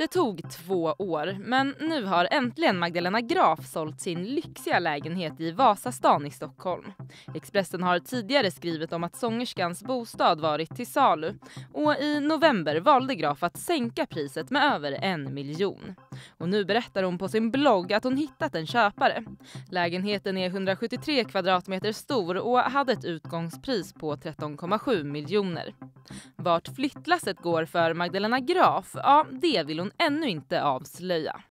Det tog två år, men nu har äntligen Magdalena Graf sålt sin lyxiga lägenhet i Vasastan i Stockholm. Expressen har tidigare skrivit om att sångerskans bostad varit till salu och i november valde Graf att sänka priset med över en miljon. Och nu berättar hon på sin blogg att hon hittat en köpare. Lägenheten är 173 kvadratmeter stor och hade ett utgångspris på 13,7 miljoner. Vart flyttlasset går för Magdalena Graf, ja det vill hon ännu inte avslöja.